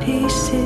pieces.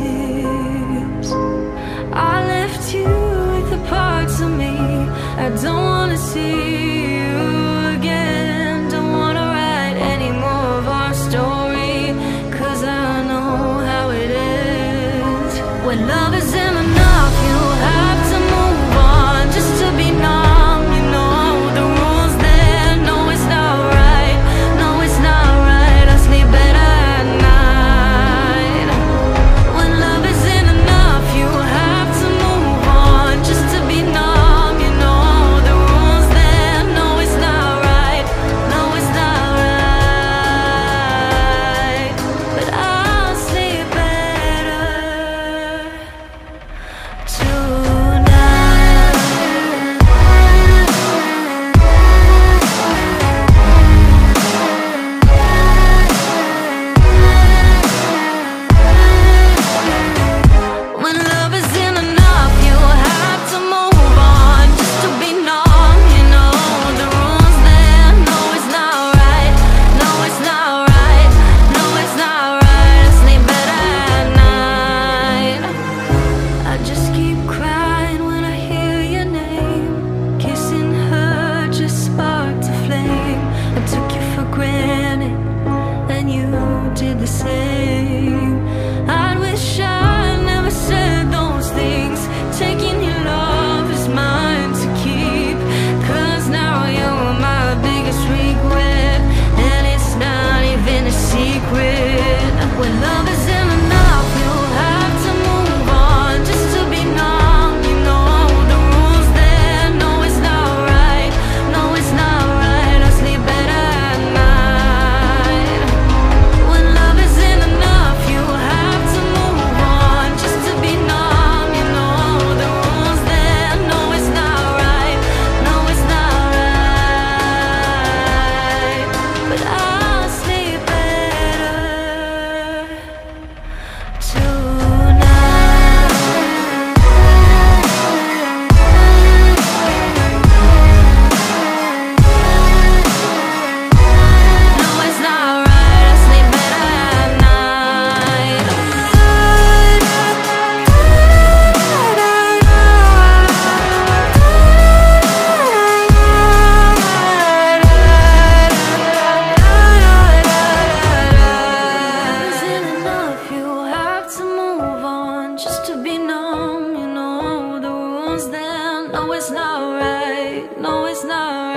No, it's not right. No, it's not right.